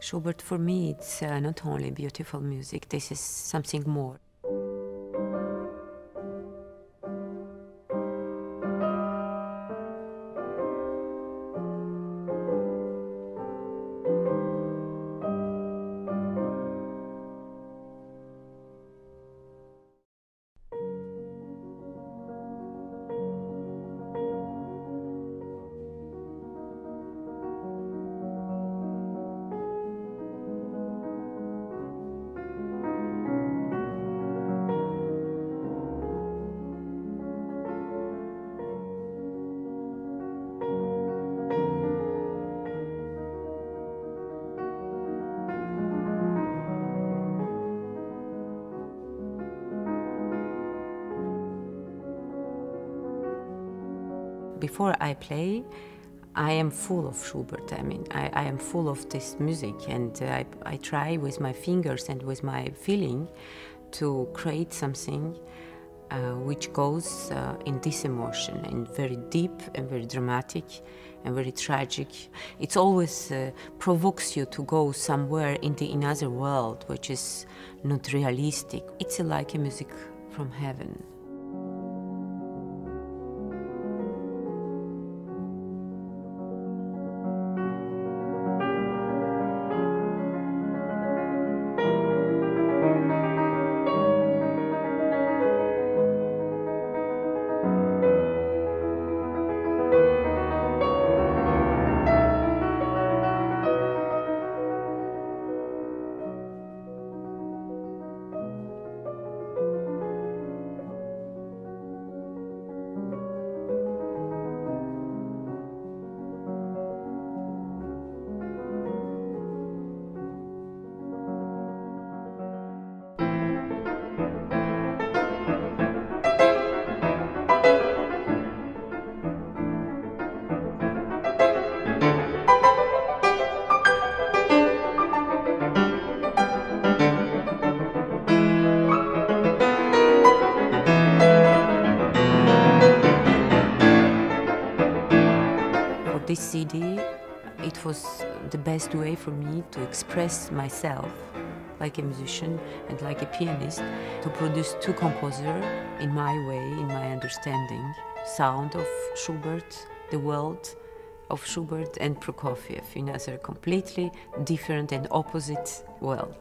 Schubert, for me, it's uh, not only beautiful music, this is something more. Before I play, I am full of Schubert. I mean, I, I am full of this music, and uh, I, I, try with my fingers and with my feeling to create something uh, which goes uh, in this emotion, and very deep and very dramatic and very tragic. It always uh, provokes you to go somewhere in the another world, which is not realistic. It's like a music from heaven. This CD, it was the best way for me to express myself like a musician and like a pianist, to produce two composers in my way, in my understanding, sound of Schubert, the world of Schubert and Prokofiev in a completely different and opposite world.